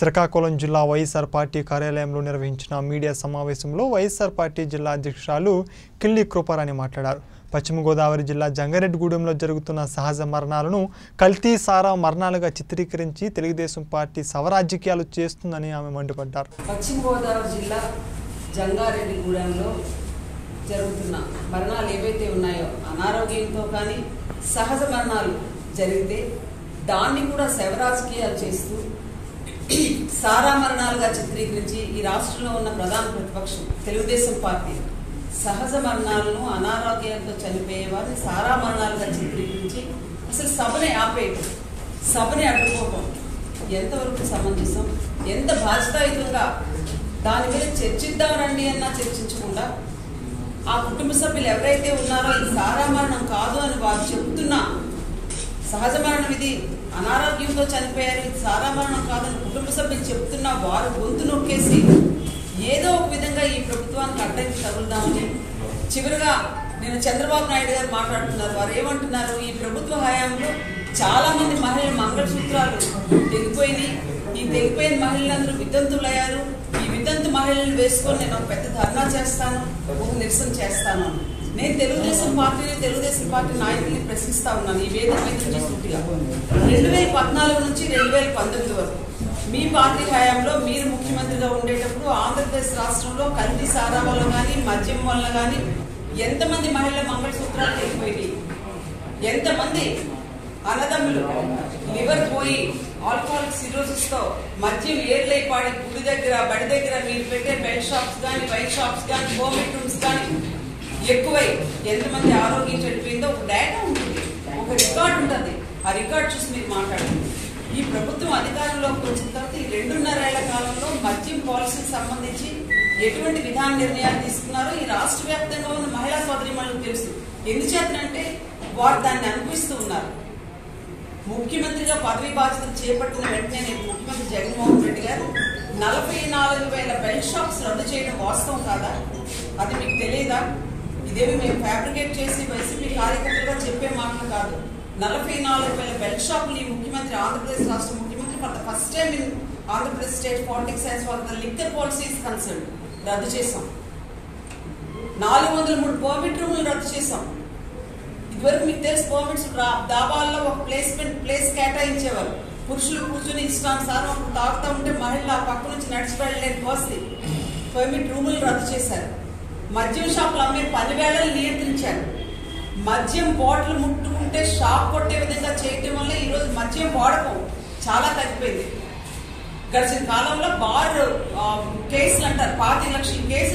శ్రీకాకుళం జిల్లా వైఎస్ఆర్ పార్టీ కార్యాలయంలో నిర్వహించిన మీడియా సమావేశంలో వైఎస్ఆర్ పార్టీ జిల్లా అధ్యక్షురాలు కిల్లి కృపారాణి మాట్లాడారు. పశ్చిమ గోదావరి జిల్లా జంగారెడ్డిగూడెంలో జరుగుతున్న సహజ మరణాలను కల్తీ సారా మరణాలుగా చిత్రీకరించి తెలుగుదేశం పార్టీ సవరాజకీయాలు చేస్తుందని ఆమె మండిపడ్డారు. పశ్చిమ గోదావరి జిల్లా జంగారెడ్డిగూడెంలో జరుగుతున్న మరణాలు ఏవైతే ఉన్నాయో అనారోగ్యంతో కానీ సహజ మరణాలు జరిగితే దాన్ని కూడా శవరాజకీయాలు చేస్తూ సారా మరణాలుగా చిత్రీకరించి ఈ రాష్ట్రంలో ఉన్న ప్రధాన ప్రతిపక్షం తెలుగుదేశం పార్టీ. సహజ మరణాలను అనారోగ్యంతో చనిపోయే వారిని సారా మరణాలుగా చిత్రీకరించి అసలు సభని ఆపేయటం సభని అడ్డుకోవటం ఎంతవరకు సమంజసం? ఎంత బాధ్యతాయుతంగా దాని మీద చర్చిద్దాం రండి అన్నా చర్చించకుండా ఆ కుటుంబ సభ్యులు ఎవరైతే ఉన్నారో ఇది సారా మరణం కాదు అని వారు చెప్తున్నా సహజ మరణం ఇది. అనారోగ్యంతో చనిపోయారు. ఇది సారా మరణం కాదని కుటుంబ సభ్యులు చెప్తున్నా వారు గొంతు నొక్కేసి ఏదో ఒక విధంగా ఈ ప్రభుత్వానికి అడ్డంకి తగులుదామని చివరిగా నేను చంద్రబాబు నాయుడు గారు మాట్లాడుతున్నారు. వారు ఏమంటున్నారు? ఈ ప్రభుత్వ హయాంలో చాలా మంది మహిళల మంగళసూత్రాలు తెగిపోయినాయి ఈ తెగిపోయిన మహిళలందరూ వితంతులయ్యారు. ఈ వితంతు మహిళలను వేసుకొని నేను ఒక పెద్ద ధర్నా చేస్తాను. ఒక నిరసన చేస్తాను. అని నేను తెలుగుదేశం పార్టీని తెలుగుదేశం పార్టీ నాయకుల్ని ప్రశ్నిస్తా ఉన్నాను. ఈ వేదిక మీద నుంచి సూటిగా. రెండు వేల పద్నాలుగు నుంచి రెండు వేల పంతొమ్మిది వరకు మీ పార్టీ హయాంలో మీరు ముఖ్యమంత్రిగా ఉండేటప్పుడు ఆంధ్రప్రదేశ్ రాష్ట్రంలో కంటి సారా వల్ల కానీ మద్యం వల్ల కానీ ఎంతమంది మహిళల మంగళసూత్రాలు తెగిపోయి ఎంతమంది అన్నదమ్ములు లివర్ పోయి ఆల్కహాలిక్ సిరోసిస్తో మద్యం ఏర్లై పాడి గుడి దగ్గర బడి దగ్గర మీరు పెట్టే బెడ్ షాప్స్ కానీ వైట్ షాప్స్ కానీ హోమ్ రూమ్స్ కానీ ఎక్కువై ఎంతమంది ఆరోగ్యం చెడిపోయిందో ఒక డేటా ఉంటుంది. ఒక రికార్డ్ ఉంటుంది. ఆ రికార్డ్ చూసి మీరు మాట్లాడండి. ఈ ప్రభుత్వం అధికారంలోకి వచ్చిన తర్వాత ఈ రెండున్నరేళ్ళ కాలంలో మద్యం పాలసీకి సంబంధించి ఎటువంటి విధాన నిర్ణయాలు తీసుకున్నారో ఈ రాష్ట్ర వ్యాప్తంగా ఉన్న మహిళా సోదరిమణులకు తెలుసు. ఎందుచేతనంటే వారు దాన్ని అనుభవిస్తూ ఉన్నారు. ముఖ్యమంత్రిగా పదవి బాధ్యతలు చేపట్టిన వెంటనే నేను ముఖ్యమంత్రి జగన్మోహన్ రెడ్డి గారు నలభై నాలుగు వేల బెల్ట్ షాప్స్ రద్దు చేయడం వాస్తవం కాదా? అది మీకు తెలియదా? ఇదేమి మేము ఫ్యాబ్రికేట్ చేసి వైసీపీ కార్యకర్తలుగా చెప్పే మాటలు కాదు. నలభై నాలుగు వేల బెల్ట్ షాపులు ఈ ముఖ్యమంత్రి ఆంధ్రప్రదేశ్ రాష్ట్ర ముఖ్యమంత్రి for the first time in Andhra Pradesh state politics since for the liquor policies concern రద్దు చేశాం. నాలుగు వందల మూడు పర్మిట్ రూములు రద్దు చేశాం. ఇదివరకు మీకు తెలుసు పర్మిట్స్ దాబాల్లో ఒక ప్లేస్మెంట్ ప్లేస్ కేటాయించేవారు. పురుషులు కూర్చుని ఇష్టానుసారం అప్పుడు తాగుతూ ఉంటే మహిళ ఆ పక్క నుంచి నడిచి వెళ్ళలేని పరిస్థితి. పర్మిట్ రూములు రద్దు చేశారు. మద్యం షాపులు అమ్మే పని నియంత్రించారు. మద్యం బాటిల్ ముట్టుకుంటే షాప్ కొట్టే విధంగా చేయటం వల్ల ఈరోజు మద్యం వాడకం చాలా తగ్గిపోయింది. గడిచిన కాలంలో బార్ కేసులు అంటారు పాతి లక్షల కేసులు